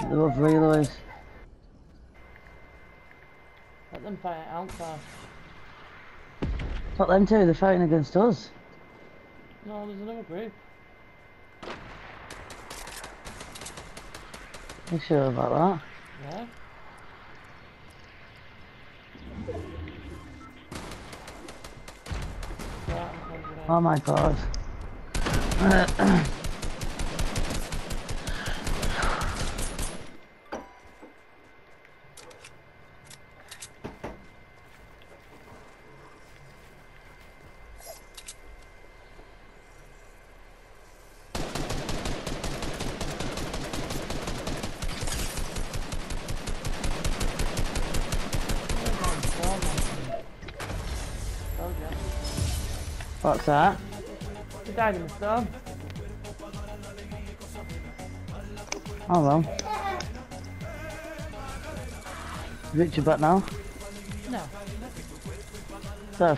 They're both relays. Let them fight it out first. Not them two, they're fighting against us. No, there's another group. You sure about Yeah. Right, I'm closing that? Yeah. Oh my god. What's that? He died in the storm. Oh well. Richard back now? No. So